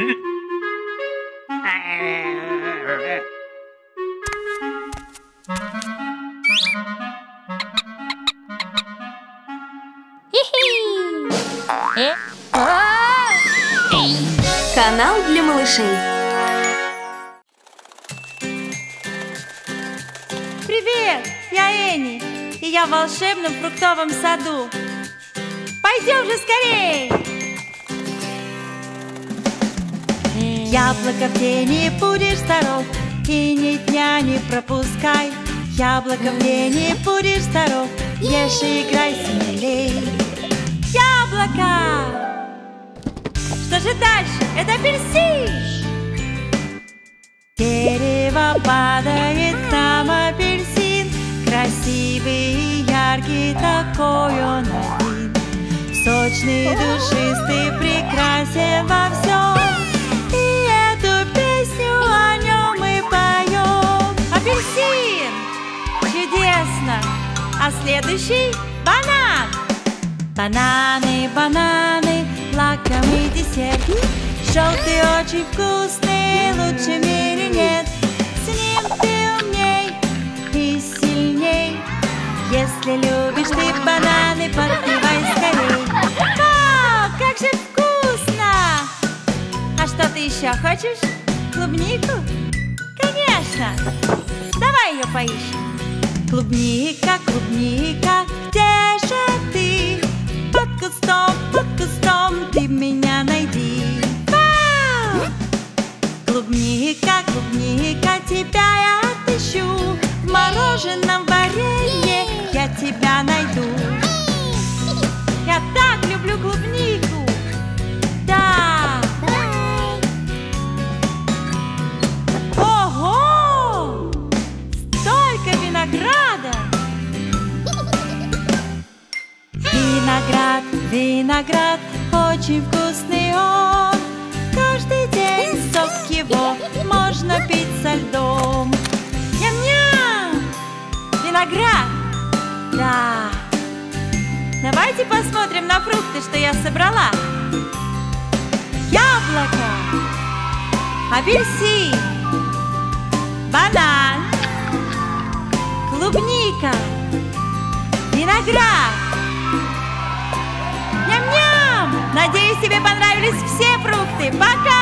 Э? А! Канал для малышей. Привет! Я Энни, и я в волшебном фруктовом саду. Пойдем же скорей! Яблоко в тени, будешь здоров, и ни дня не пропускай. Яблоко в тени, будешь здоров, ешь и играй смелей. Яблоко! Что же дальше? Это апельсин! Дерево падает, там апельсин Красивый и яркий такой он один Сочный, душистый, прекрасен во всем А следующий банан! Бананы, бананы, лакомый десерт Желтый очень вкусный, лучше в мире нет С ним ты умней и сильней Если любишь ты бананы, подпевай скорей Вау, как же вкусно! А что ты еще хочешь? Клубнику? Конечно! Давай ее поищем Клубника, клубника, где же ты? Под кустом, под кустом ты меня найди! Клубника, клубника, тебя я отыщу В мороженом варенье я тебя найду Виноград, очень вкусный он Каждый день сок его можно пить со льдом Ням-ням! Виноград! Да! Давайте посмотрим на фрукты, что я собрала Яблоко Апельсин Банан Клубника Виноград Надеюсь, тебе понравились все фрукты. Пока!